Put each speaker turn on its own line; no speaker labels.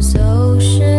走失。